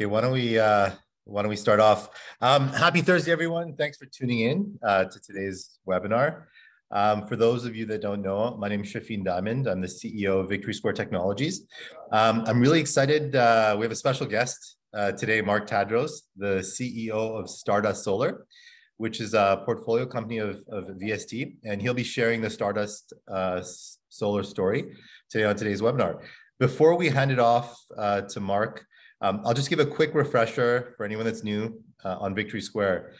Okay, why don't we uh, why don't we start off? Um, happy Thursday, everyone! Thanks for tuning in uh, to today's webinar. Um, for those of you that don't know, my name is Shafin Diamond. I'm the CEO of Victory Square Technologies. Um, I'm really excited. Uh, we have a special guest uh, today, Mark Tadros, the CEO of Stardust Solar, which is a portfolio company of, of VST, and he'll be sharing the Stardust uh, Solar story today on today's webinar. Before we hand it off uh, to Mark, um, I'll just give a quick refresher for anyone that's new uh, on Victory Square.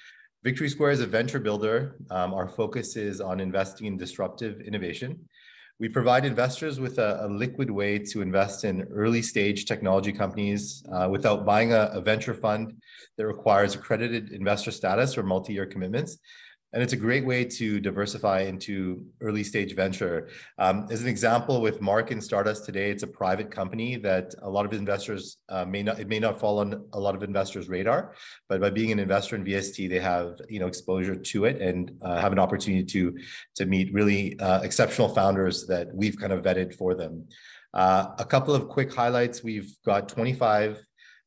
Victory Square is a venture builder. Um, our focus is on investing in disruptive innovation. We provide investors with a, a liquid way to invest in early stage technology companies uh, without buying a, a venture fund that requires accredited investor status or multi-year commitments and it's a great way to diversify into early stage venture. Um, as an example, with Mark and Stardust today, it's a private company that a lot of investors uh, may not it may not fall on a lot of investors' radar, but by being an investor in VST, they have you know exposure to it and uh, have an opportunity to to meet really uh, exceptional founders that we've kind of vetted for them. Uh, a couple of quick highlights: we've got 25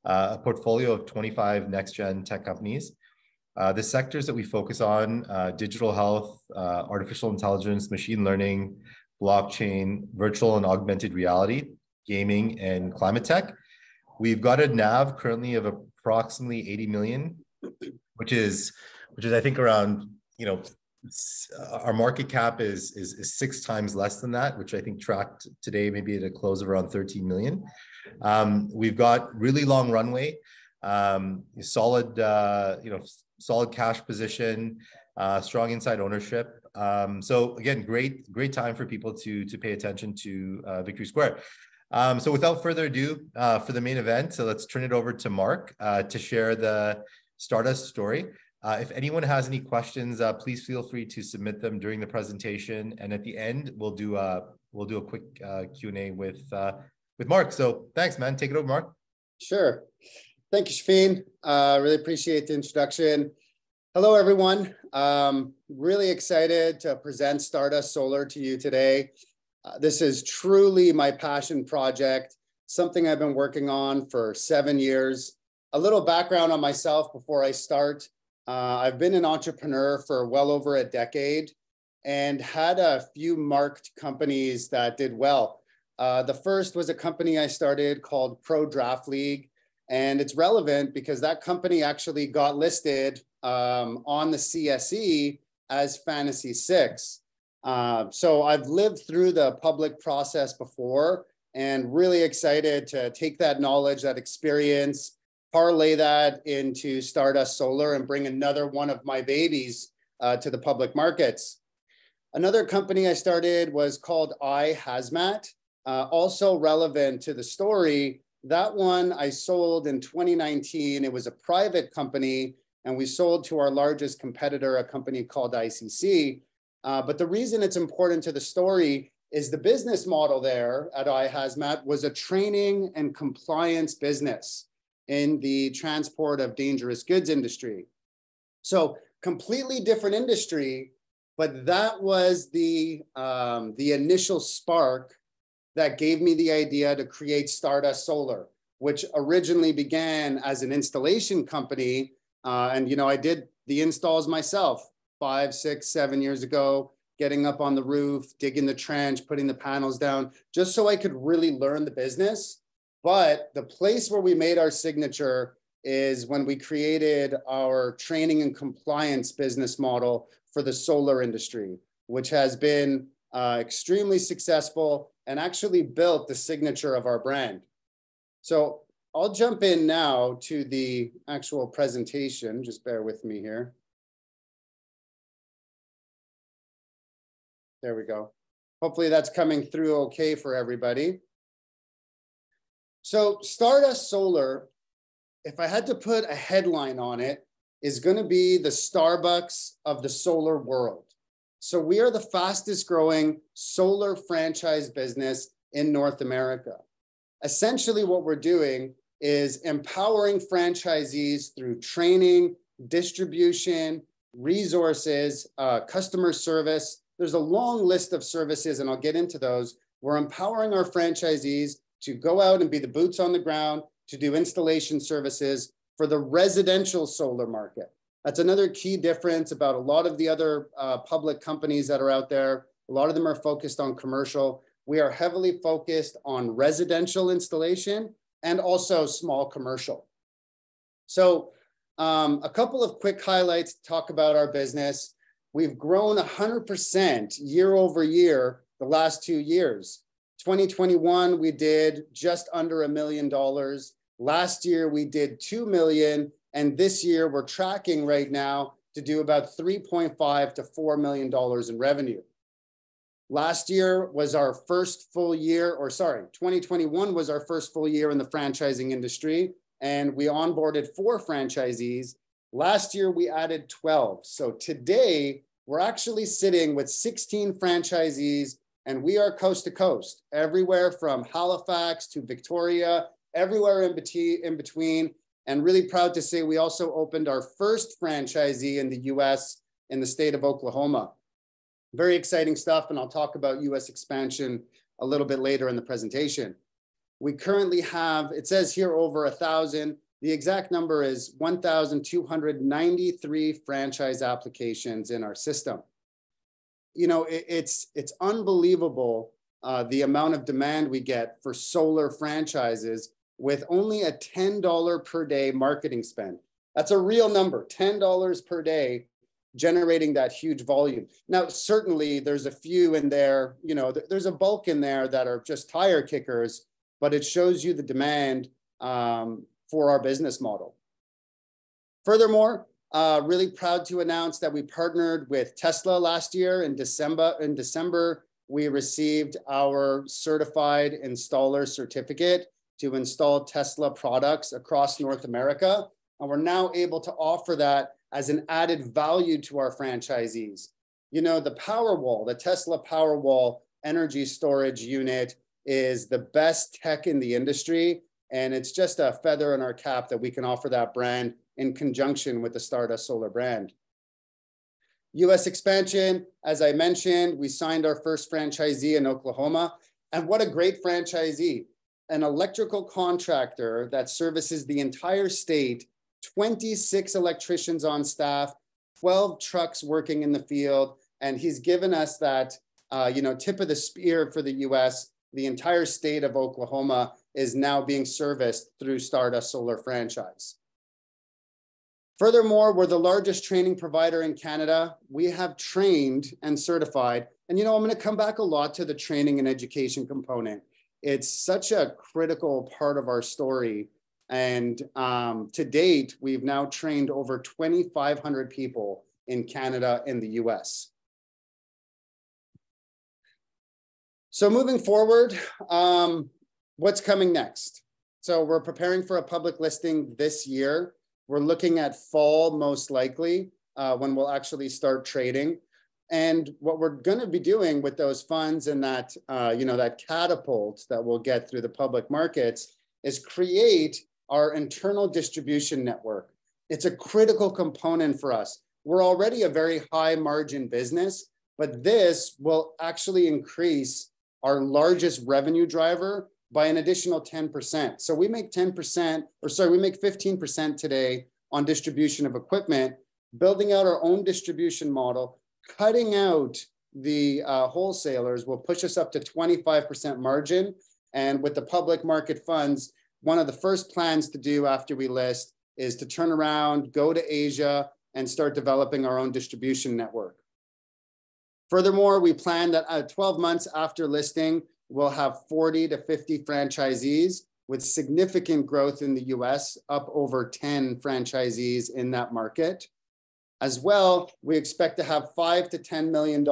uh, a portfolio of 25 next gen tech companies. Uh, the sectors that we focus on, uh, digital health, uh, artificial intelligence, machine learning, blockchain, virtual and augmented reality, gaming, and climate tech. We've got a NAV currently of approximately 80 million, which is, which is I think around, you know, our market cap is, is, is six times less than that, which I think tracked today maybe at a close of around 13 million. Um, we've got really long runway, um, solid, uh, you know, solid cash position, uh, strong inside ownership. Um, so again, great great time for people to to pay attention to uh, Victory Square. Um, so without further ado, uh, for the main event, so let's turn it over to Mark uh, to share the Stardust story. Uh, if anyone has any questions, uh, please feel free to submit them during the presentation, and at the end, we'll do a we'll do a quick Q and A with with Mark. So thanks, man. Take it over, Mark. Sure. Thank you, Shafin. Uh, really appreciate the introduction. Hello, everyone. Um, really excited to present Stardust Solar to you today. Uh, this is truly my passion project, something I've been working on for seven years. A little background on myself before I start. Uh, I've been an entrepreneur for well over a decade and had a few marked companies that did well. Uh, the first was a company I started called Pro Draft League. And it's relevant because that company actually got listed um, on the CSE as Fantasy Six. Uh, so I've lived through the public process before and really excited to take that knowledge, that experience, parlay that into Stardust Solar and bring another one of my babies uh, to the public markets. Another company I started was called iHazmat, uh, also relevant to the story that one I sold in 2019. It was a private company, and we sold to our largest competitor, a company called ICC. Uh, but the reason it's important to the story is the business model there at iHazmat was a training and compliance business in the transport of dangerous goods industry. So completely different industry, but that was the, um, the initial spark that gave me the idea to create Stardust Solar, which originally began as an installation company. Uh, and, you know, I did the installs myself five, six, seven years ago, getting up on the roof, digging the trench, putting the panels down, just so I could really learn the business. But the place where we made our signature is when we created our training and compliance business model for the solar industry, which has been uh, extremely successful and actually built the signature of our brand. So I'll jump in now to the actual presentation. Just bear with me here. There we go. Hopefully that's coming through okay for everybody. So Stardust Solar, if I had to put a headline on it, is going to be the Starbucks of the solar world. So we are the fastest growing solar franchise business in North America. Essentially, what we're doing is empowering franchisees through training, distribution, resources, uh, customer service. There's a long list of services, and I'll get into those. We're empowering our franchisees to go out and be the boots on the ground, to do installation services for the residential solar market. That's another key difference about a lot of the other uh, public companies that are out there. A lot of them are focused on commercial. We are heavily focused on residential installation and also small commercial. So um, a couple of quick highlights to talk about our business. We've grown 100% year over year the last two years. 2021, we did just under a million dollars. Last year, we did 2 million. And this year, we're tracking right now to do about 3.5 to $4 million in revenue. Last year was our first full year, or sorry, 2021 was our first full year in the franchising industry. And we onboarded four franchisees. Last year, we added 12. So today, we're actually sitting with 16 franchisees and we are coast to coast, everywhere from Halifax to Victoria, everywhere in, between, in between. And really proud to say we also opened our first franchisee in the US in the state of Oklahoma. Very exciting stuff. And I'll talk about US expansion a little bit later in the presentation. We currently have, it says here over a thousand. The exact number is 1,293 franchise applications in our system you know, it, it's it's unbelievable uh, the amount of demand we get for solar franchises with only a $10 per day marketing spend. That's a real number, $10 per day generating that huge volume. Now, certainly there's a few in there, you know, th there's a bulk in there that are just tire kickers, but it shows you the demand um, for our business model. Furthermore, uh, really proud to announce that we partnered with Tesla last year in December. In December, we received our certified installer certificate to install Tesla products across North America. And we're now able to offer that as an added value to our franchisees. You know, the Powerwall, the Tesla Powerwall energy storage unit is the best tech in the industry. And it's just a feather in our cap that we can offer that brand in conjunction with the Stardust Solar brand. US expansion, as I mentioned, we signed our first franchisee in Oklahoma. And what a great franchisee, an electrical contractor that services the entire state, 26 electricians on staff, 12 trucks working in the field. And he's given us that, uh, you know, tip of the spear for the US. The entire state of Oklahoma is now being serviced through Stardust Solar franchise. Furthermore, we're the largest training provider in Canada. We have trained and certified. And you know, I'm going to come back a lot to the training and education component. It's such a critical part of our story. And um, to date, we've now trained over 2,500 people in Canada and the US. So moving forward, um, what's coming next? So we're preparing for a public listing this year. We're looking at fall most likely uh, when we'll actually start trading. And what we're going to be doing with those funds and that, uh, you know, that catapult that we'll get through the public markets is create our internal distribution network. It's a critical component for us. We're already a very high margin business, but this will actually increase our largest revenue driver by an additional 10%. So we make 10%, or sorry, we make 15% today on distribution of equipment, building out our own distribution model, cutting out the uh, wholesalers will push us up to 25% margin. And with the public market funds, one of the first plans to do after we list is to turn around, go to Asia, and start developing our own distribution network. Furthermore, we plan that uh, 12 months after listing, we'll have 40 to 50 franchisees with significant growth in the US, up over 10 franchisees in that market. As well, we expect to have five to $10 million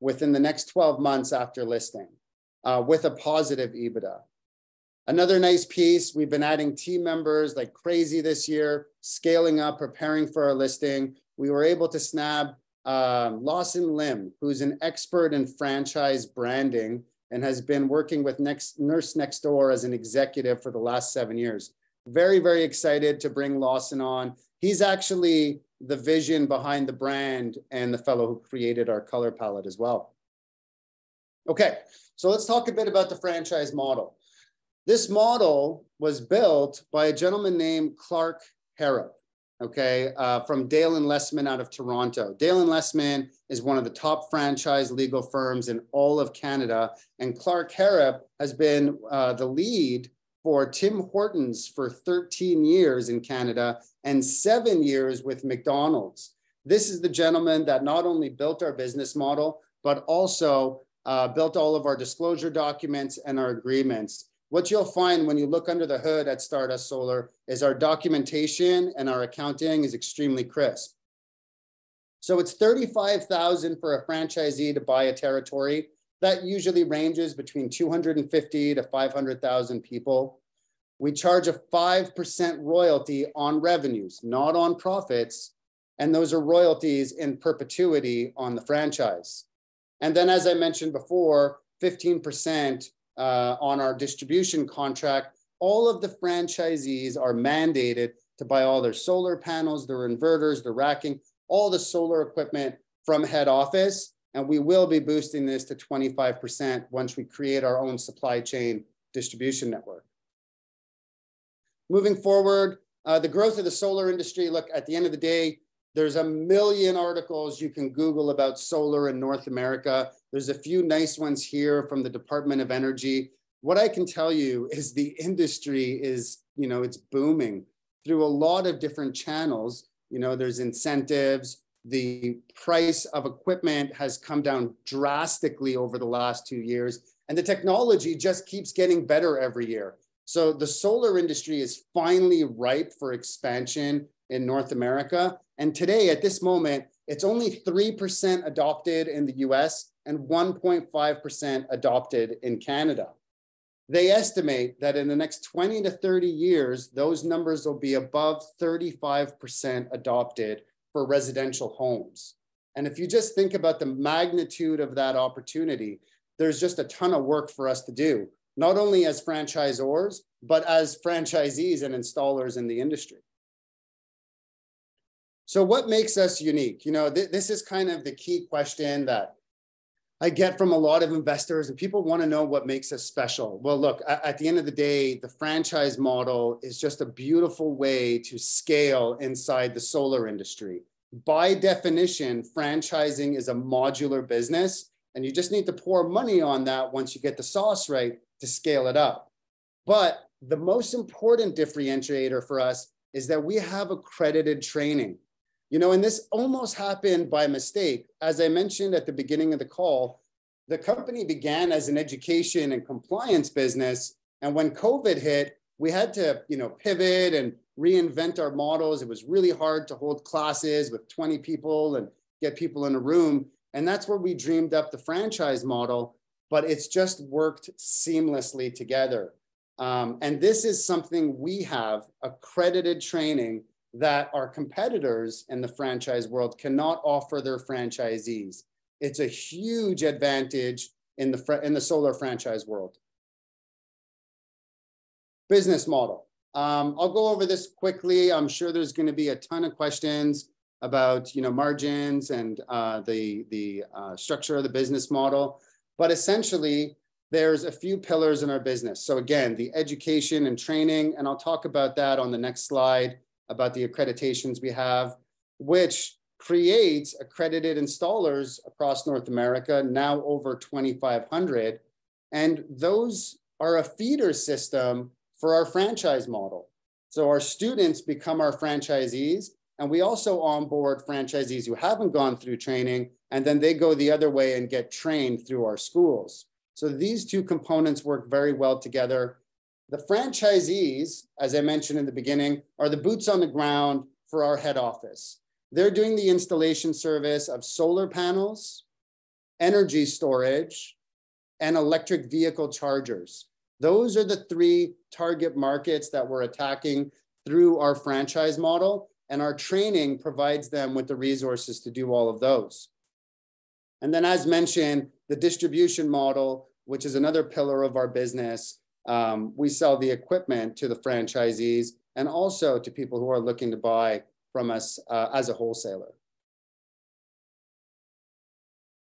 within the next 12 months after listing uh, with a positive EBITDA. Another nice piece, we've been adding team members like crazy this year, scaling up, preparing for our listing. We were able to snab um, Lawson Lim, who's an expert in franchise branding and has been working with next, Nurse Next Door as an executive for the last seven years. Very, very excited to bring Lawson on. He's actually the vision behind the brand and the fellow who created our color palette as well. Okay, so let's talk a bit about the franchise model. This model was built by a gentleman named Clark Harrop, okay, uh, from Dale and Lessmann out of Toronto. Dale and Lessmann is one of the top franchise legal firms in all of Canada, and Clark Harrop has been uh, the lead for Tim Hortons for 13 years in Canada and seven years with McDonald's. This is the gentleman that not only built our business model, but also uh, built all of our disclosure documents and our agreements. What you'll find when you look under the hood at Stardust Solar is our documentation and our accounting is extremely crisp. So it's 35,000 for a franchisee to buy a territory. That usually ranges between 250 to 500,000 people. We charge a 5% royalty on revenues, not on profits. And those are royalties in perpetuity on the franchise. And then, as I mentioned before, 15% uh, on our distribution contract, all of the franchisees are mandated to buy all their solar panels, their inverters, the racking, all the solar equipment from head office. And we will be boosting this to 25% once we create our own supply chain distribution network. Moving forward, uh, the growth of the solar industry, look, at the end of the day, there's a million articles you can Google about solar in North America. There's a few nice ones here from the Department of Energy. What I can tell you is the industry is, you know, it's booming through a lot of different channels. You know, there's incentives. The price of equipment has come down drastically over the last two years, and the technology just keeps getting better every year. So the solar industry is finally ripe for expansion in North America. And today, at this moment, it's only 3% adopted in the US and 1.5% adopted in Canada. They estimate that in the next 20 to 30 years, those numbers will be above 35% adopted for residential homes. And if you just think about the magnitude of that opportunity, there's just a ton of work for us to do, not only as franchisors, but as franchisees and installers in the industry. So what makes us unique? You know, th this is kind of the key question that I get from a lot of investors and people want to know what makes us special. Well, look, at the end of the day, the franchise model is just a beautiful way to scale inside the solar industry. By definition, franchising is a modular business and you just need to pour money on that once you get the sauce right to scale it up. But the most important differentiator for us is that we have accredited training. You know, and this almost happened by mistake. As I mentioned at the beginning of the call, the company began as an education and compliance business. And when COVID hit, we had to, you know, pivot and reinvent our models. It was really hard to hold classes with 20 people and get people in a room. And that's where we dreamed up the franchise model, but it's just worked seamlessly together. Um, and this is something we have accredited training that our competitors in the franchise world cannot offer their franchisees. It's a huge advantage in the, in the solar franchise world. Business model. Um, I'll go over this quickly. I'm sure there's going to be a ton of questions about you know margins and uh, the the uh, structure of the business model. But essentially, there's a few pillars in our business. So again, the education and training, and I'll talk about that on the next slide about the accreditations we have, which creates accredited installers across North America, now over 2,500. And those are a feeder system for our franchise model. So our students become our franchisees, and we also onboard franchisees who haven't gone through training, and then they go the other way and get trained through our schools. So these two components work very well together. The franchisees, as I mentioned in the beginning, are the boots on the ground for our head office. They're doing the installation service of solar panels, energy storage, and electric vehicle chargers. Those are the three target markets that we're attacking through our franchise model, and our training provides them with the resources to do all of those. And then, as mentioned, the distribution model, which is another pillar of our business, um, we sell the equipment to the franchisees and also to people who are looking to buy from us uh, as a wholesaler.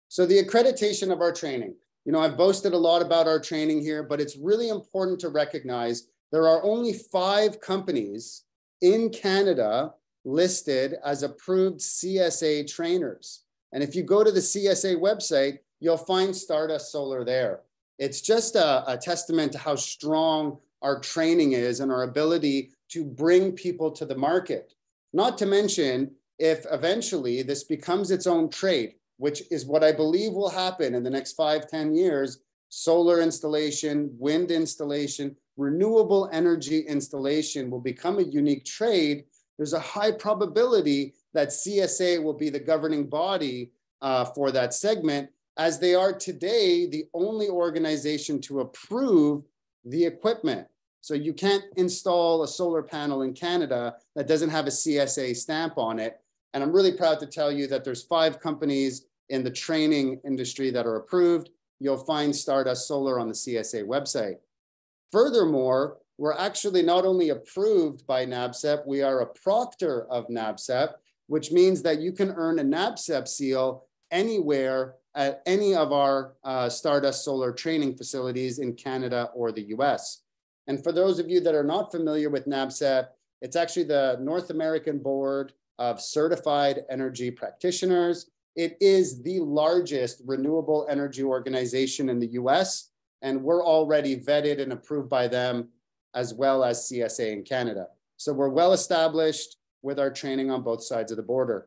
So the accreditation of our training. You know, I've boasted a lot about our training here, but it's really important to recognize there are only five companies in Canada listed as approved CSA trainers. And if you go to the CSA website, you'll find Stardust Solar there. It's just a, a testament to how strong our training is and our ability to bring people to the market. Not to mention, if eventually this becomes its own trade, which is what I believe will happen in the next five, ten years, solar installation, wind installation, renewable energy installation will become a unique trade. There's a high probability that CSA will be the governing body uh, for that segment, as they are today the only organization to approve the equipment. So you can't install a solar panel in Canada that doesn't have a CSA stamp on it. And I'm really proud to tell you that there's five companies in the training industry that are approved. You'll find Stardust Solar on the CSA website. Furthermore, we're actually not only approved by NABCEP, we are a proctor of NABCEP, which means that you can earn a NABCEP seal anywhere at any of our uh, Stardust Solar training facilities in Canada or the US. And for those of you that are not familiar with NABCEP, it's actually the North American Board of Certified Energy Practitioners. It is the largest renewable energy organization in the US, and we're already vetted and approved by them as well as CSA in Canada. So we're well established with our training on both sides of the border.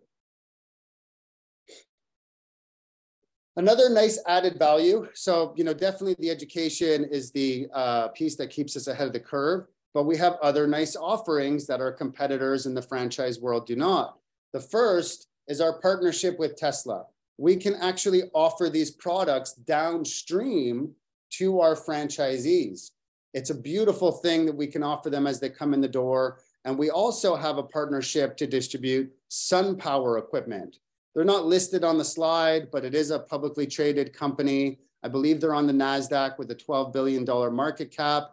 Another nice added value. So, you know, definitely the education is the uh, piece that keeps us ahead of the curve, but we have other nice offerings that our competitors in the franchise world do not. The first is our partnership with Tesla. We can actually offer these products downstream to our franchisees. It's a beautiful thing that we can offer them as they come in the door. And we also have a partnership to distribute SunPower equipment. They're not listed on the slide, but it is a publicly traded company. I believe they're on the NASDAQ with a $12 billion market cap.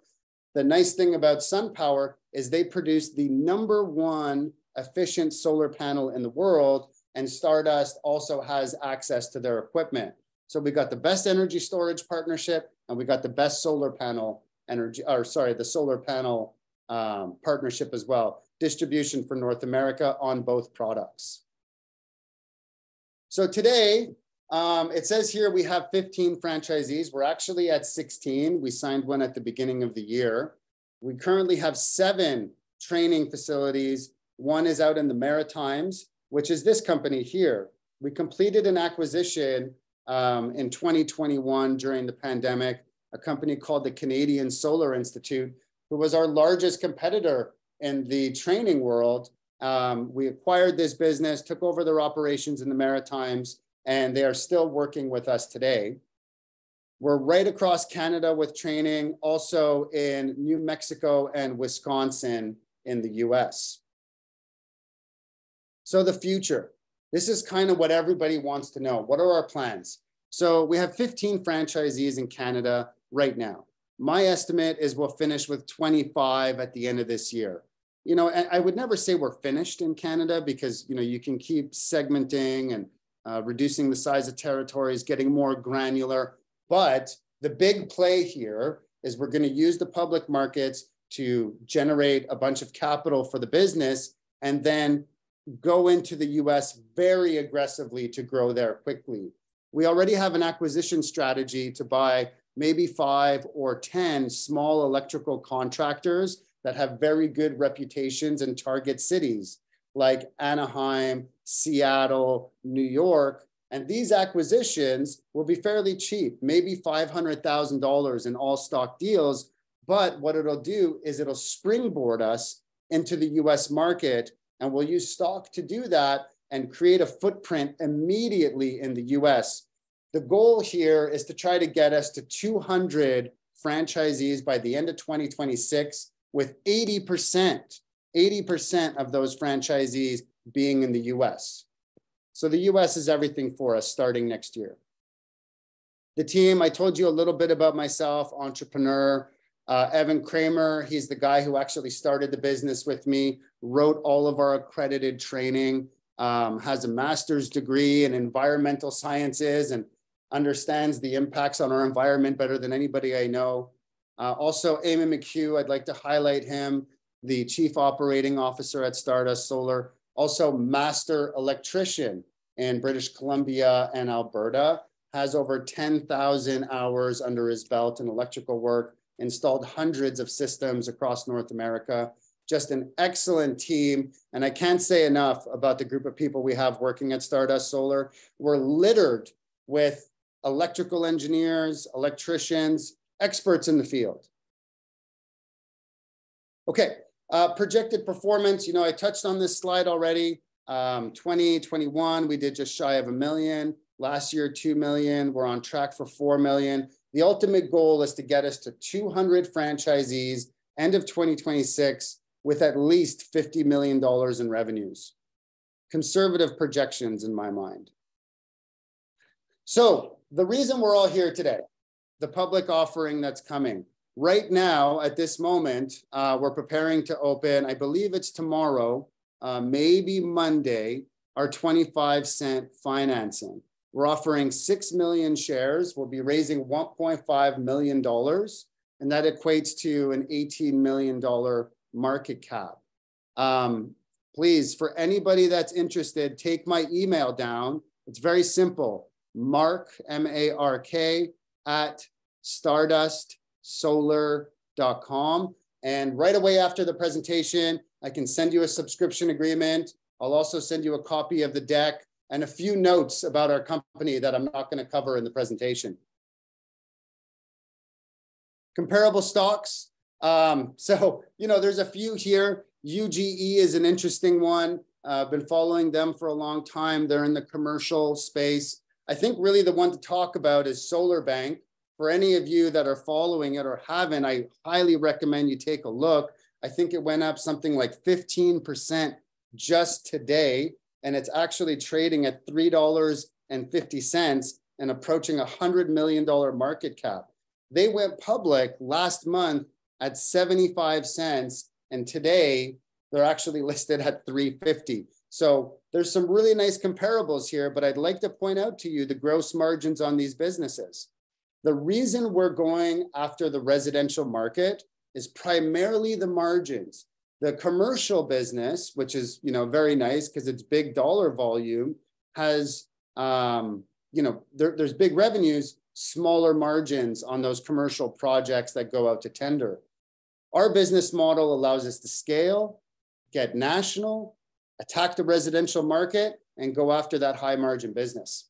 The nice thing about SunPower is they produce the number one efficient solar panel in the world, and Stardust also has access to their equipment. So we got the best energy storage partnership, and we got the best solar panel energy, or sorry, the solar panel um, partnership as well. Distribution for North America on both products. So today, um, it says here we have 15 franchisees. We're actually at 16. We signed one at the beginning of the year. We currently have seven training facilities. One is out in the Maritimes, which is this company here. We completed an acquisition um, in 2021 during the pandemic, a company called the Canadian Solar Institute, who was our largest competitor in the training world um, we acquired this business, took over their operations in the Maritimes, and they are still working with us today. We're right across Canada with training, also in New Mexico and Wisconsin in the US. So the future, this is kind of what everybody wants to know. What are our plans? So we have 15 franchisees in Canada right now. My estimate is we'll finish with 25 at the end of this year you know, I would never say we're finished in Canada because, you know, you can keep segmenting and uh, reducing the size of territories, getting more granular. But the big play here is we're going to use the public markets to generate a bunch of capital for the business and then go into the US very aggressively to grow there quickly. We already have an acquisition strategy to buy maybe five or 10 small electrical contractors that have very good reputations in target cities like Anaheim, Seattle, New York. And these acquisitions will be fairly cheap, maybe $500,000 in all stock deals. But what it'll do is it'll springboard us into the US market. And we'll use stock to do that and create a footprint immediately in the US. The goal here is to try to get us to 200 franchisees by the end of 2026 with 80%, 80% of those franchisees being in the US. So the US is everything for us starting next year. The team, I told you a little bit about myself, entrepreneur. Uh, Evan Kramer, he's the guy who actually started the business with me, wrote all of our accredited training, um, has a master's degree in environmental sciences. And understands the impacts on our environment better than anybody I know. Uh, also, Eamon McHugh, I'd like to highlight him, the Chief Operating Officer at Stardust Solar, also Master Electrician in British Columbia and Alberta, has over 10,000 hours under his belt in electrical work, installed hundreds of systems across North America. Just an excellent team. And I can't say enough about the group of people we have working at Stardust Solar. We're littered with electrical engineers, electricians, experts in the field. Okay, uh, projected performance, you know, I touched on this slide already. Um, 2021, we did just shy of a million. Last year, 2 million. We're on track for 4 million. The ultimate goal is to get us to 200 franchisees end of 2026 with at least $50 million in revenues. Conservative projections in my mind. So the reason we're all here today, the public offering that's coming. Right now, at this moment, uh, we're preparing to open, I believe it's tomorrow, uh, maybe Monday, our 25 cent financing. We're offering 6 million shares. We'll be raising $1.5 million, and that equates to an $18 million market cap. Um, please, for anybody that's interested, take my email down. It's very simple Mark, M A R K, at stardustsolar.com. And right away after the presentation, I can send you a subscription agreement. I'll also send you a copy of the deck and a few notes about our company that I'm not going to cover in the presentation. Comparable stocks. Um, so, you know, there's a few here. UGE is an interesting one. I've uh, been following them for a long time. They're in the commercial space. I think really the one to talk about is SolarBank. For any of you that are following it or haven't, I highly recommend you take a look. I think it went up something like 15% just today, and it's actually trading at $3.50 and approaching a $100 million market cap. They went public last month at 75 cents, and today they're actually listed at 350. So there's some really nice comparables here, but I'd like to point out to you the gross margins on these businesses. The reason we're going after the residential market is primarily the margins. The commercial business, which is you know very nice because it's big dollar volume, has um, you know there, there's big revenues, smaller margins on those commercial projects that go out to tender. Our business model allows us to scale, get national, attack the residential market, and go after that high margin business.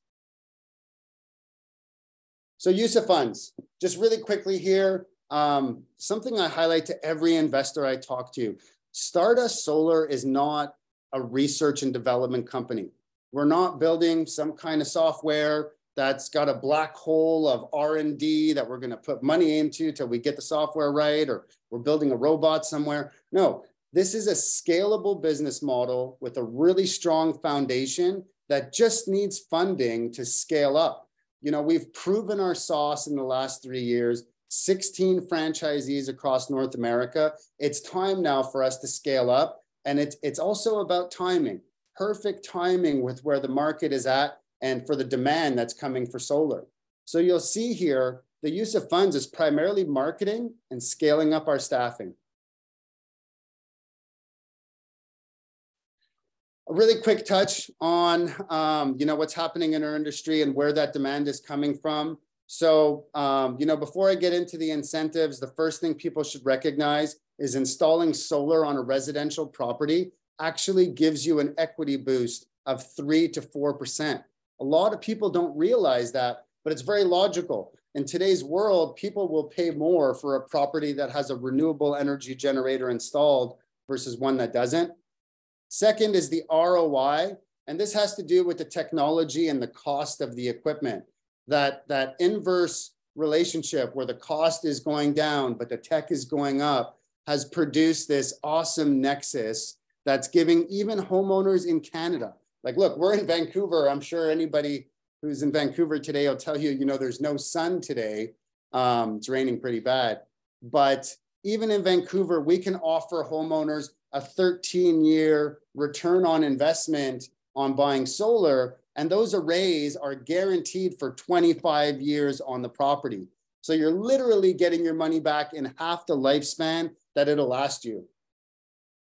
So use of funds, just really quickly here, um, something I highlight to every investor I talk to. Stardust Solar is not a research and development company. We're not building some kind of software that's got a black hole of R&D that we're going to put money into till we get the software right or we're building a robot somewhere. No, this is a scalable business model with a really strong foundation that just needs funding to scale up. You know, we've proven our sauce in the last three years, 16 franchisees across North America. It's time now for us to scale up. And it's, it's also about timing, perfect timing with where the market is at and for the demand that's coming for solar. So you'll see here, the use of funds is primarily marketing and scaling up our staffing. A really quick touch on um, you know what's happening in our industry and where that demand is coming from. So um, you know before I get into the incentives, the first thing people should recognize is installing solar on a residential property actually gives you an equity boost of three to four percent. A lot of people don't realize that, but it's very logical. In today's world, people will pay more for a property that has a renewable energy generator installed versus one that doesn't. Second is the ROI, and this has to do with the technology and the cost of the equipment. That, that inverse relationship where the cost is going down, but the tech is going up has produced this awesome nexus that's giving even homeowners in Canada. Like, look, we're in Vancouver. I'm sure anybody who's in Vancouver today will tell you, you know, there's no sun today. Um, it's raining pretty bad. But even in Vancouver, we can offer homeowners a 13 year return on investment on buying solar And those arrays are guaranteed for 25 years on the property. So you're literally getting your money back in half the lifespan that it'll last you.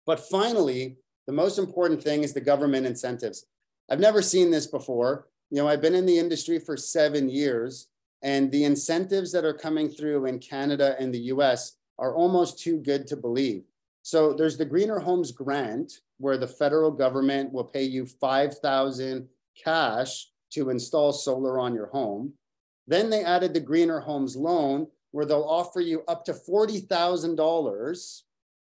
But finally, the most important thing is the government incentives. I've never seen this before. You know, I've been in the industry for seven years, and the incentives that are coming through in Canada and the US are almost too good to believe. So there's the Greener Homes Grant, where the federal government will pay you 5,000 cash to install solar on your home. Then they added the Greener Homes Loan, where they'll offer you up to $40,000,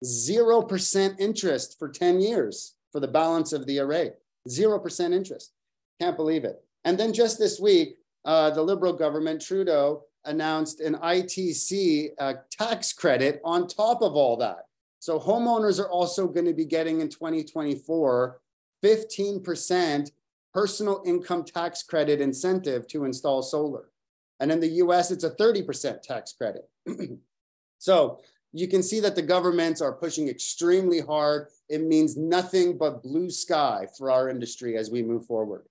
0% interest for 10 years for the balance of the array. 0% interest. Can't believe it. And then just this week, uh, the Liberal government, Trudeau, announced an ITC uh, tax credit on top of all that. So homeowners are also going to be getting in 2024 15% personal income tax credit incentive to install solar. And in the US, it's a 30% tax credit. so you can see that the governments are pushing extremely hard. It means nothing but blue sky for our industry as we move forward.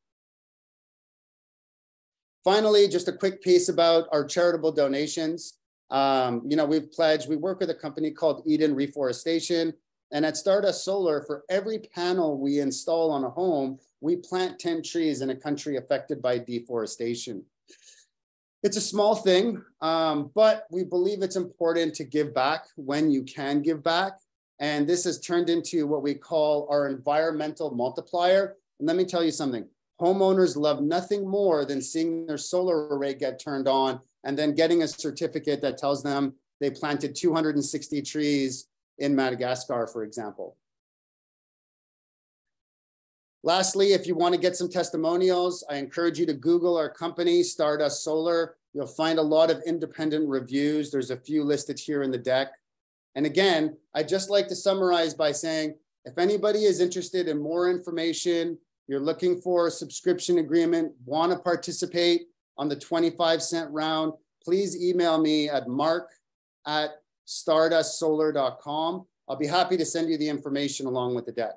Finally, just a quick piece about our charitable donations. Um, you know, we've pledged, we work with a company called Eden Reforestation. And at Stardust Solar, for every panel we install on a home, we plant 10 trees in a country affected by deforestation. It's a small thing, um, but we believe it's important to give back when you can give back. And this has turned into what we call our environmental multiplier. And let me tell you something homeowners love nothing more than seeing their solar array get turned on and then getting a certificate that tells them they planted 260 trees in Madagascar, for example. Lastly, if you want to get some testimonials, I encourage you to Google our company, Stardust Solar. You'll find a lot of independent reviews. There's a few listed here in the deck. And again, I'd just like to summarize by saying, if anybody is interested in more information, you're looking for a subscription agreement, want to participate on the 25 cent round, please email me at mark at stardustsolar.com. I'll be happy to send you the information along with the deck.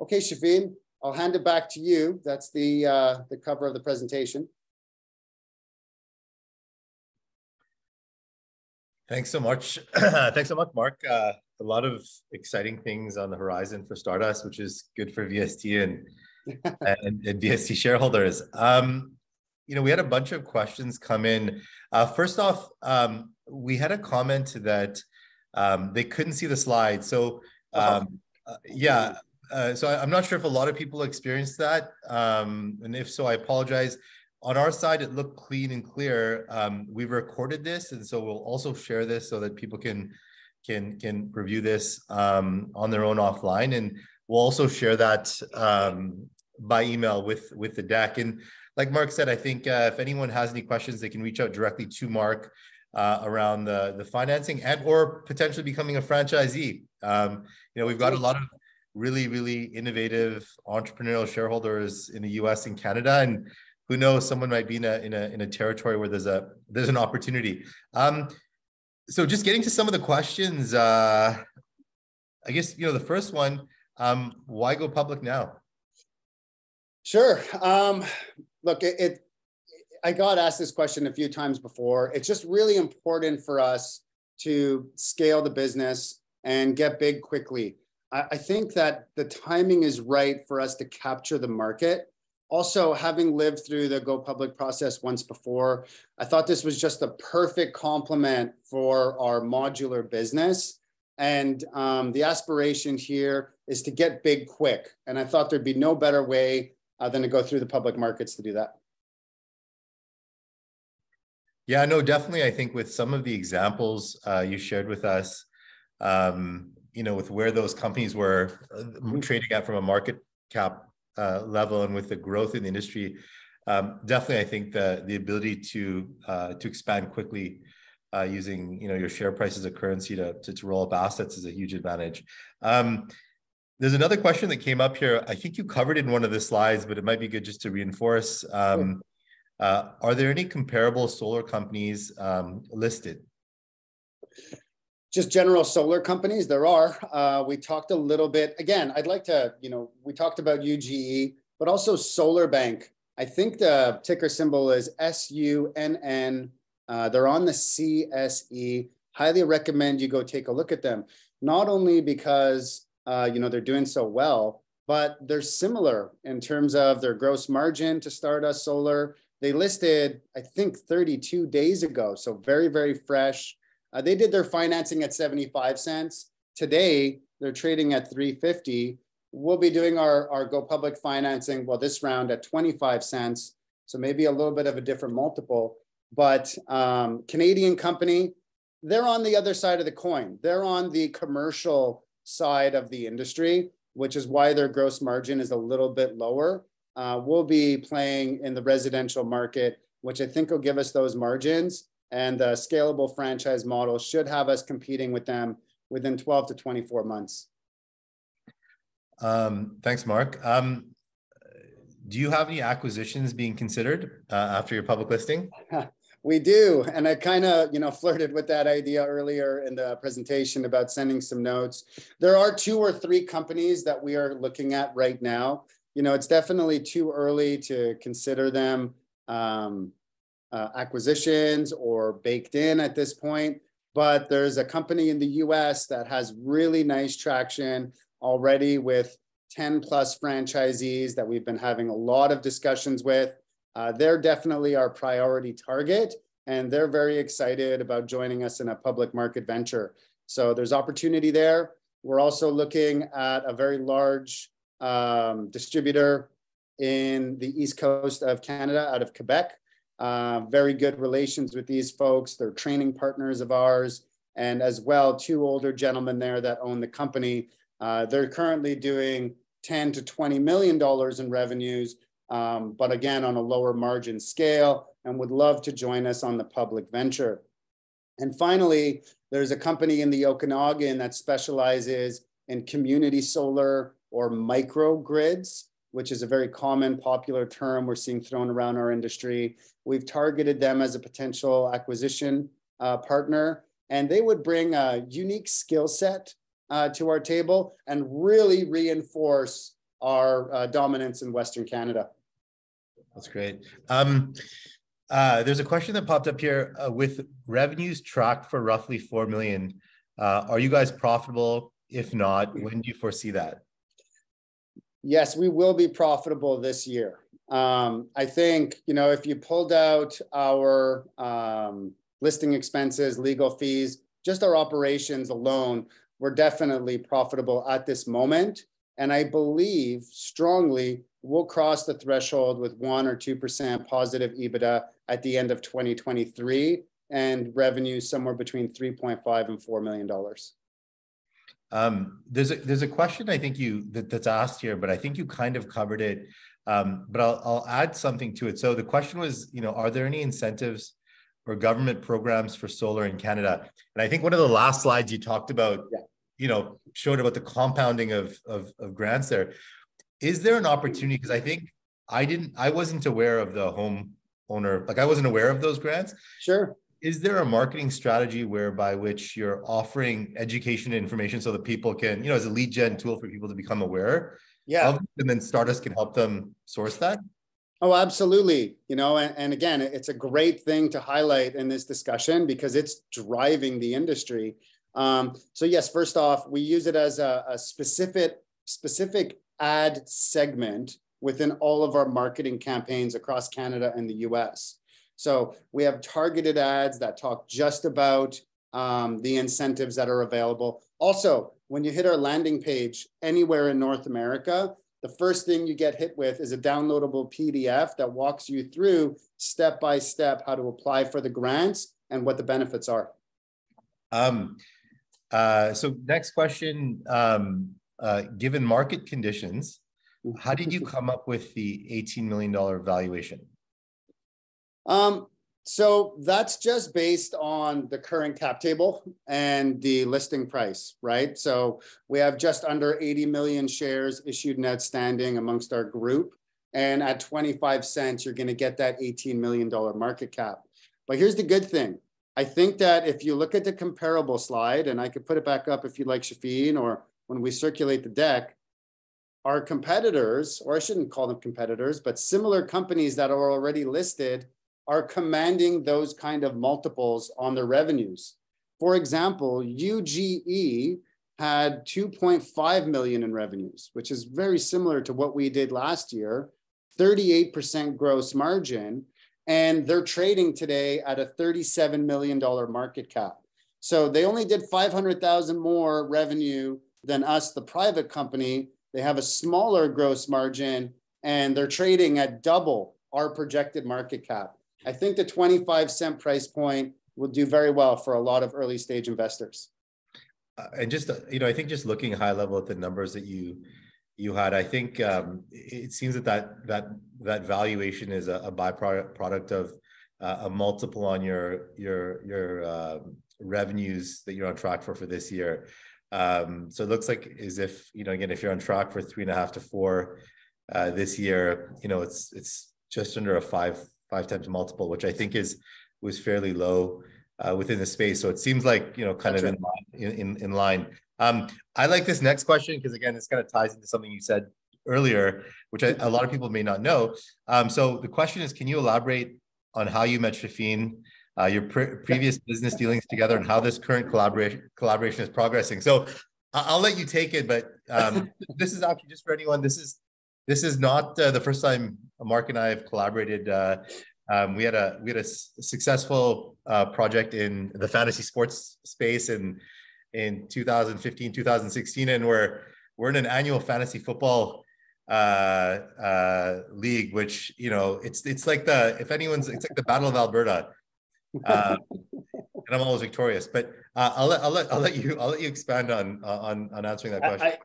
Okay, Shafin, I'll hand it back to you. That's the, uh, the cover of the presentation. Thanks so much. Thanks so much, Mark. Uh, a lot of exciting things on the horizon for Stardust, which is good for VST and, and, and, VST shareholders. Um, you know, we had a bunch of questions come in. Uh, first off, um, we had a comment that um, they couldn't see the slide. So, um, uh, yeah, uh, so I, am not sure if a lot of people experienced that, um, and if so, I apologize. On our side, it looked clean and clear. Um, we've recorded this, and so we'll also share this so that people can can can review this um, on their own offline, and we'll also share that um, by email with with the deck. And like Mark said, I think uh, if anyone has any questions, they can reach out directly to Mark. Uh, around the the financing and or potentially becoming a franchisee. Um, you know, we've got a lot of really, really innovative entrepreneurial shareholders in the US and Canada. And who knows, someone might be in a, in a, in a territory where there's a, there's an opportunity. Um, so just getting to some of the questions, uh, I guess, you know, the first one, um, why go public now? Sure. Um, look, it, it, I got asked this question a few times before. It's just really important for us to scale the business and get big quickly. I, think that the timing is right for us to capture the market. Also, having lived through the go public process once before, I thought this was just the perfect complement for our modular business. And um, the aspiration here is to get big quick. And I thought there'd be no better way uh, than to go through the public markets to do that. Yeah, no, definitely. I think with some of the examples uh, you shared with us, um, you know, with where those companies were uh, mm-hmm. trading at from a market cap uh, level and with the growth in the industry, um, definitely, I think the the ability to uh, to expand quickly uh, using you know your share price as a currency to, to, to roll up assets is a huge advantage. Um, there's another question that came up here. I think you covered in one of the slides, but it might be good just to reinforce. Um, uh, are there any comparable solar companies um, listed? just general solar companies, there are. Uh, we talked a little bit, again, I'd like to, you know, we talked about UGE, but also Solar Bank. I think the ticker symbol is SUNN. Uh, they're on the CSE. Highly recommend you go take a look at them. Not only because, uh, you know, they're doing so well, but they're similar in terms of their gross margin to Stardust Solar. They listed, I think, 32 days ago. So very, very fresh. Uh, they did their financing at 75 cents. Today, they're trading at 350. We'll be doing our, our go public financing, well, this round at 25 cents. So maybe a little bit of a different multiple. But um, Canadian company, they're on the other side of the coin. They're on the commercial side of the industry, which is why their gross margin is a little bit lower. Uh, we'll be playing in the residential market, which I think will give us those margins and the scalable franchise model should have us competing with them within 12 to 24 months. Um, thanks, Mark. Um, do you have any acquisitions being considered uh, after your public listing? we do, and I kind of, you know, flirted with that idea earlier in the presentation about sending some notes. There are two or three companies that we are looking at right now. You know, it's definitely too early to consider them um, uh, acquisitions or baked in at this point. But there's a company in the US that has really nice traction already with 10 plus franchisees that we've been having a lot of discussions with. Uh, they're definitely our priority target, and they're very excited about joining us in a public market venture. So there's opportunity there. We're also looking at a very large um, distributor in the east coast of Canada out of Quebec uh, very good relations with these folks. They're training partners of ours, and as well, two older gentlemen there that own the company. Uh, they're currently doing 10 to 20 million dollars in revenues, um, but again on a lower margin scale, and would love to join us on the public venture. And finally, there's a company in the Okanagan that specializes in community solar or microgrids which is a very common, popular term we're seeing thrown around our industry. We've targeted them as a potential acquisition uh, partner, and they would bring a unique skill set uh, to our table and really reinforce our uh, dominance in Western Canada. That's great. Um, uh, there's a question that popped up here uh, with revenues tracked for roughly 4 million. Uh, are you guys profitable? If not, when do you foresee that? yes, we will be profitable this year. Um, I think, you know, if you pulled out our um, listing expenses, legal fees, just our operations alone, we're definitely profitable at this moment. And I believe strongly we'll cross the threshold with one or 2% positive EBITDA at the end of 2023 and revenue somewhere between 3.5 and $4 million. Um, there's a there's a question I think you that, that's asked here, but I think you kind of covered it. Um, but I'll I'll add something to it. So the question was, you know, are there any incentives or government programs for solar in Canada? And I think one of the last slides you talked about, yeah. you know, showed about the compounding of, of of grants there. Is there an opportunity? Because I think I didn't, I wasn't aware of the home owner, like I wasn't aware of those grants. Sure is there a marketing strategy whereby which you're offering education and information so that people can, you know, as a lead gen tool for people to become aware? Yeah. and then Stardust can help them source that? Oh, absolutely. You know, and, and again, it's a great thing to highlight in this discussion because it's driving the industry. Um, so yes, first off, we use it as a, a specific specific ad segment within all of our marketing campaigns across Canada and the US. So we have targeted ads that talk just about um, the incentives that are available. Also, when you hit our landing page anywhere in North America, the first thing you get hit with is a downloadable PDF that walks you through step by step how to apply for the grants and what the benefits are. Um, uh, so next question, um, uh, given market conditions, how did you come up with the $18 million valuation? Um, so that's just based on the current cap table and the listing price, right? So we have just under 80 million shares issued and outstanding amongst our group. And at 25 cents, you're going to get that $18 million market cap. But here's the good thing I think that if you look at the comparable slide, and I could put it back up if you'd like, Shafin, or when we circulate the deck, our competitors, or I shouldn't call them competitors, but similar companies that are already listed are commanding those kind of multiples on their revenues. For example, UGE had 2.5 million in revenues, which is very similar to what we did last year, 38% gross margin, and they're trading today at a $37 million market cap. So they only did 500,000 more revenue than us, the private company. They have a smaller gross margin and they're trading at double our projected market cap. I think the 25 cent price point will do very well for a lot of early stage investors. Uh, and just you know, I think just looking high level at the numbers that you you had, I think um, it seems that that that that valuation is a, a byproduct product of uh, a multiple on your your your uh, revenues that you're on track for for this year. Um, so it looks like as if you know again, if you're on track for three and a half to four uh, this year, you know it's it's just under a five five times multiple, which I think is was fairly low uh, within the space. So it seems like you know kind That's of right. in, line, in in line. Um, I like this next question because again, this kind of ties into something you said earlier, which I, a lot of people may not know. Um, so the question is, can you elaborate on how you met Shafin, uh, your pre previous business dealings together, and how this current collaboration collaboration is progressing? So I'll let you take it, but um, this is actually just for anyone. This is this is not uh, the first time Mark and I have collaborated. Uh, um, we had a we had a successful uh, project in the fantasy sports space in in 2015 2016 and we're we're in an annual fantasy football uh uh league which you know it's it's like the if anyone's it's like the battle of alberta uh, and i'm always victorious but uh, i'll let i'll let i'll let you i'll let you expand on on on answering that question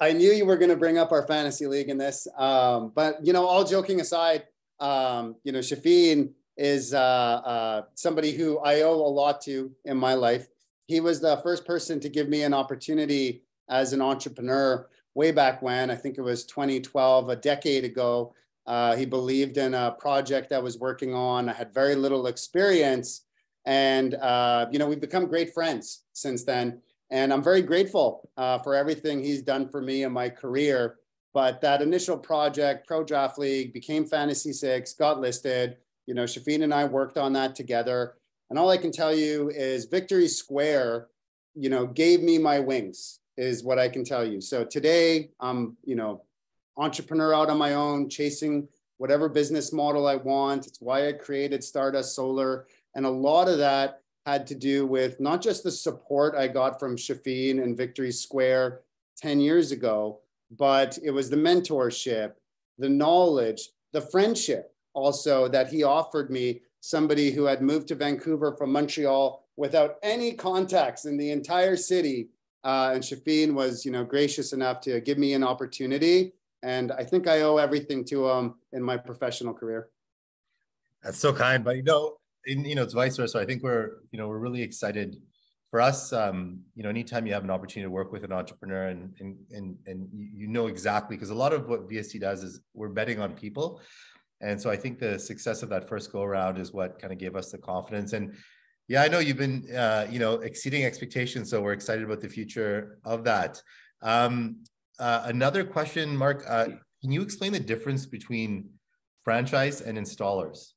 I, I knew you were going to bring up our fantasy league in this um but you know all joking aside um you know shafin is uh uh somebody who i owe a lot to in my life he was the first person to give me an opportunity as an entrepreneur way back when. I think it was 2012, a decade ago. Uh, he believed in a project I was working on. I had very little experience. And, uh, you know, we've become great friends since then. And I'm very grateful uh, for everything he's done for me in my career. But that initial project, Pro Draft League, became Fantasy Six, got listed. You know, Shafin and I worked on that together. And all I can tell you is Victory Square, you know, gave me my wings is what I can tell you. So today I'm, you know, entrepreneur out on my own, chasing whatever business model I want. It's why I created Stardust Solar. And a lot of that had to do with not just the support I got from Shafin and Victory Square 10 years ago, but it was the mentorship, the knowledge, the friendship also that he offered me somebody who had moved to Vancouver from Montreal without any contacts in the entire city. Uh, and Shafin was, you know, gracious enough to give me an opportunity. And I think I owe everything to him in my professional career. That's so kind, but you know, in, you know, it's vice versa. I think we're, you know, we're really excited for us. Um, you know, anytime you have an opportunity to work with an entrepreneur and and and and you know exactly because a lot of what VST does is we're betting on people, and so I think the success of that first go around is what kind of gave us the confidence. And yeah, I know you've been, uh, you know, exceeding expectations. So we're excited about the future of that. Um, uh, another question, Mark, uh, can you explain the difference between franchise and installers?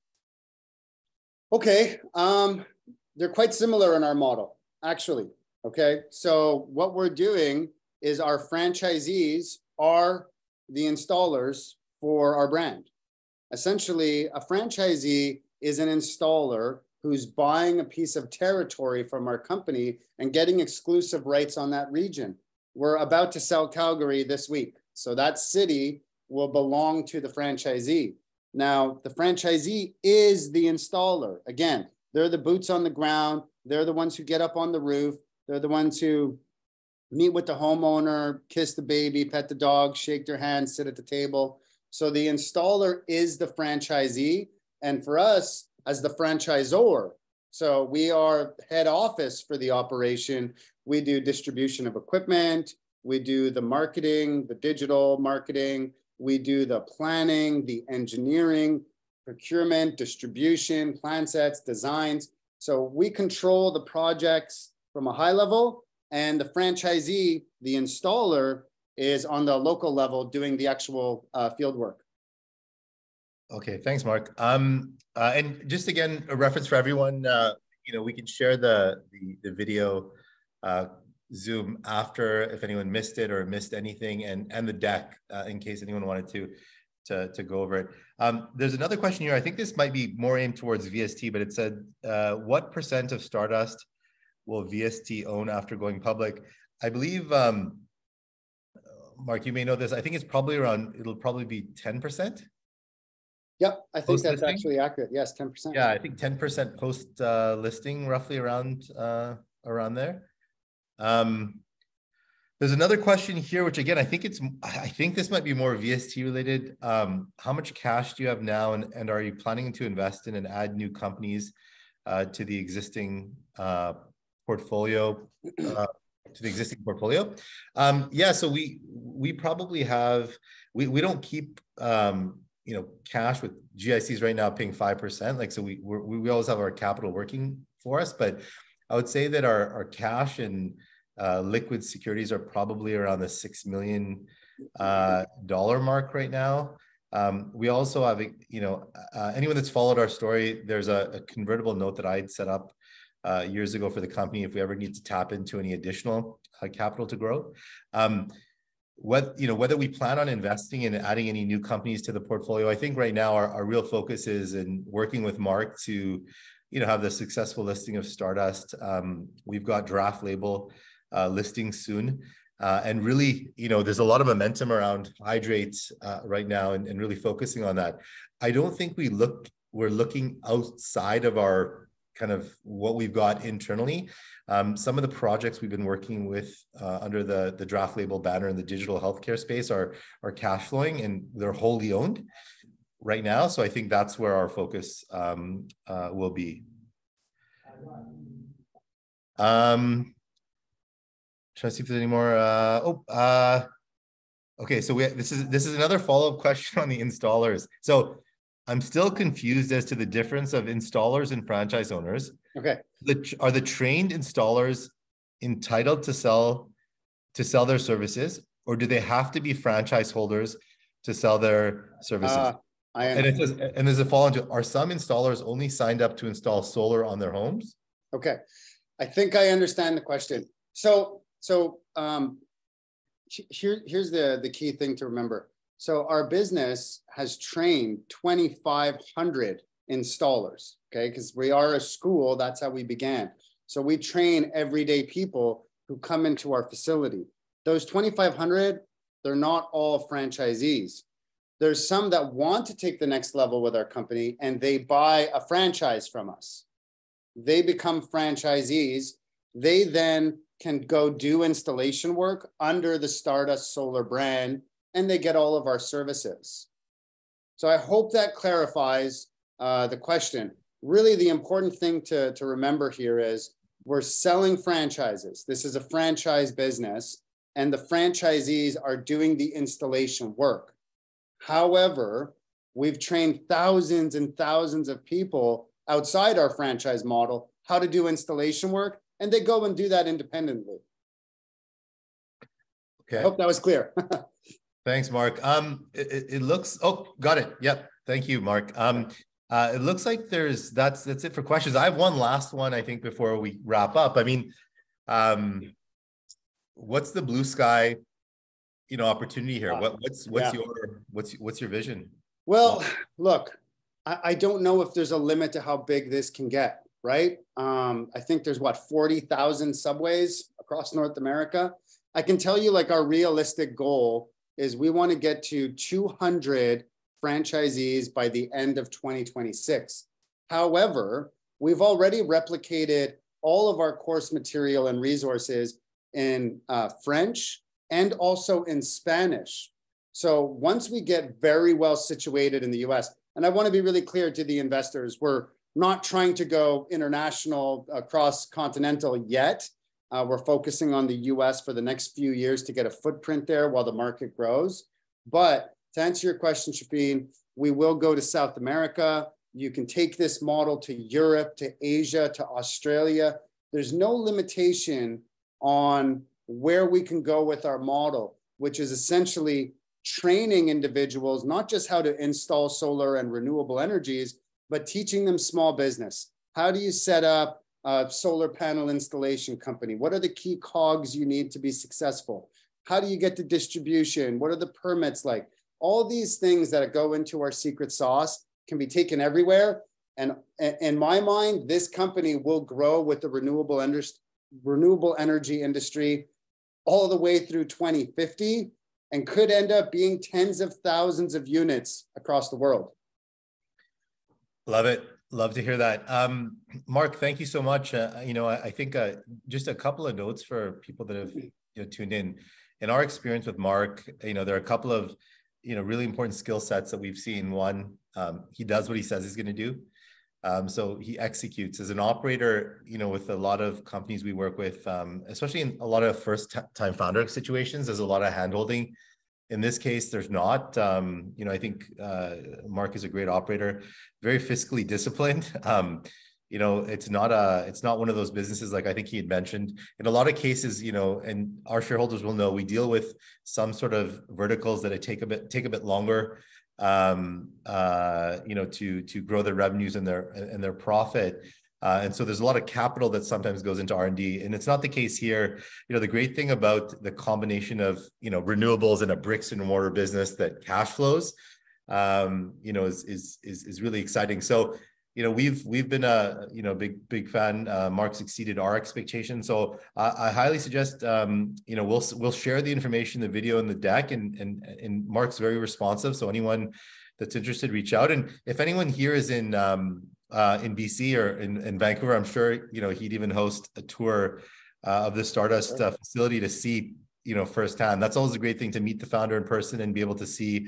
Okay, um, they're quite similar in our model, actually. Okay, so what we're doing is our franchisees are the installers for our brand. Essentially, a franchisee is an installer who's buying a piece of territory from our company and getting exclusive rights on that region. We're about to sell Calgary this week. So that city will belong to the franchisee. Now, the franchisee is the installer. Again, they're the boots on the ground. They're the ones who get up on the roof. They're the ones who meet with the homeowner, kiss the baby, pet the dog, shake their hand, sit at the table. So the installer is the franchisee. And for us, as the franchisor, so we are head office for the operation. We do distribution of equipment, we do the marketing, the digital marketing, we do the planning, the engineering, procurement, distribution, plan sets, designs. So we control the projects from a high level and the franchisee, the installer is on the local level doing the actual uh, field work. Okay, thanks, Mark. Um, uh, and just again, a reference for everyone, uh, you know, we can share the, the, the video uh, Zoom after if anyone missed it or missed anything and, and the deck uh, in case anyone wanted to, to, to go over it. Um, there's another question here. I think this might be more aimed towards VST, but it said, uh, what percent of Stardust will VST own after going public? I believe, um, Mark, you may know this. I think it's probably around, it'll probably be 10%. Yep, I think that's actually accurate. Yes, 10%. Yeah, I think 10% post uh, listing, roughly around uh, around there. Um, there's another question here, which again, I think it's, I think this might be more VST related. Um, how much cash do you have now and, and are you planning to invest in and add new companies uh, to the existing uh, portfolio, uh, to the existing portfolio? Um, yeah, so we, we probably have, we, we don't keep, um, you know, cash with GICs right now paying 5%. Like, so we, we we always have our capital working for us, but I would say that our, our cash and uh, liquid securities are probably around the six million uh, dollar mark right now. Um, we also have, you know, uh, anyone that's followed our story, there's a, a convertible note that I'd set up uh, years ago for the company if we ever need to tap into any additional uh, capital to grow. Um, what you know whether we plan on investing and in adding any new companies to the portfolio i think right now our, our real focus is in working with mark to you know have the successful listing of stardust um, we've got draft label uh, listing soon. Uh, and really, you know, there's a lot of momentum around Hydreight uh, right now and, and really focusing on that. I don't think we look, we're looking outside of our kind of what we've got internally. Um, some of the projects we've been working with uh, under the, the draft label banner in the digital healthcare space are, are cash flowing and they're wholly owned right now. So I think that's where our focus um, uh, will be. Um, Trying to see if there's any more. Uh, oh, uh, okay. So we this is this is another follow up question on the installers. So I'm still confused as to the difference of installers and franchise owners. Okay. The, are the trained installers entitled to sell to sell their services, or do they have to be franchise holders to sell their services? Uh, I and it says, and there's a follow on to are some installers only signed up to install solar on their homes? Okay. I think I understand the question. So so um, here, here's the, the key thing to remember. So our business has trained 2,500 installers, okay? Because we are a school, that's how we began. So we train everyday people who come into our facility. Those 2,500, they're not all franchisees. There's some that want to take the next level with our company and they buy a franchise from us. They become franchisees. They then can go do installation work under the Stardust Solar brand and they get all of our services. So I hope that clarifies uh, the question. Really, the important thing to, to remember here is we're selling franchises. This is a franchise business, and the franchisees are doing the installation work. However, we've trained thousands and thousands of people outside our franchise model how to do installation work and they go and do that independently. Okay. I hope that was clear. Thanks, Mark. Um, it, it, looks, oh, got it. Yep. Thank you, Mark. Um, uh, it looks like there's, that's, that's it for questions. I have one last one, I think, before we wrap up. I mean, um, what's the blue sky, you know, opportunity here? What, what's, what's yeah. your, what's, what's your vision? Well, look, I, I don't know if there's a limit to how big this can get right? Um, I think there's what, 40,000 subways across North America. I can tell you like our realistic goal is we want to get to 200 franchisees by the end of 2026. However, we've already replicated all of our course material and resources in uh, French and also in Spanish. So once we get very well situated in the US, and I want to be really clear to the investors, we're not trying to go international, across continental yet. Uh, we're focusing on the US for the next few years to get a footprint there while the market grows. But to answer your question, Shafin, we will go to South America. You can take this model to Europe, to Asia, to Australia. There's no limitation on where we can go with our model, which is essentially training individuals, not just how to install solar and renewable energies, but teaching them small business. How do you set up a solar panel installation company? What are the key cogs you need to be successful? How do you get the distribution? What are the permits like? All these things that go into our secret sauce can be taken everywhere. And in my mind, this company will grow with the renewable, renewable energy industry all the way through 2050 and could end up being tens of thousands of units across the world. Love it. Love to hear that. Um, Mark, thank you so much. Uh, you know, I, I think uh, just a couple of notes for people that have you know, tuned in. In our experience with Mark, you know, there are a couple of you know really important skill sets that we've seen. One, um, he does what he says he's going to do. Um, so he executes as an operator, you know, with a lot of companies we work with, um, especially in a lot of first time founder situations, there's a lot of handholding. In this case, there's not. Um, you know, I think uh, Mark is a great operator, very fiscally disciplined. Um, you know, it's not a, it's not one of those businesses like I think he had mentioned. In a lot of cases, you know, and our shareholders will know, we deal with some sort of verticals that take a bit take a bit longer um, uh, you know, to to grow their revenues and their and their profit. Uh, and so there's a lot of capital that sometimes goes into R&D, and it's not the case here. You know, the great thing about the combination of you know renewables and a bricks and mortar business that cash flows, um, you know, is is is is really exciting. So you know we've we've been a you know big big fan. Uh, mark's exceeded our expectations. So I, I highly suggest um, you know we'll we'll share the information the video and the deck and and and mark's very responsive. So anyone that's interested reach out. And if anyone here is in um, uh, in bc or in, in vancouver i'm sure you know he'd even host a tour uh, of the stardust uh, facility to see you know firsthand that's always a great thing to meet the founder in person and be able to see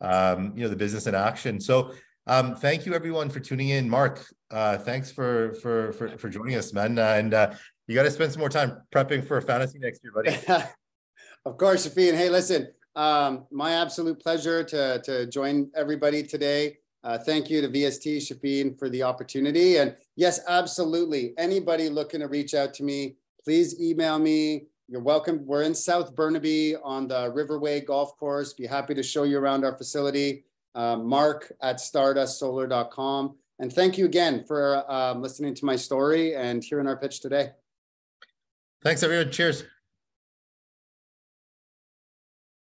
um, you know the business in action so um, thank you everyone for tuning in. Mark, uh, thanks for for for for joining us, man. And uh, you got to spend some more time prepping for fantasy next year, buddy. of course, Shafin. Hey, listen, um, my absolute pleasure to to join everybody today. Uh, thank you to VST Shafin for the opportunity. And yes, absolutely. Anybody looking to reach out to me, please email me. You're welcome. We're in South Burnaby on the Riverway Golf Course. Be happy to show you around our facility uh, mark at stardustsolar.com. And thank you again for um, listening to my story and hearing our pitch today. Thanks, everyone. Cheers.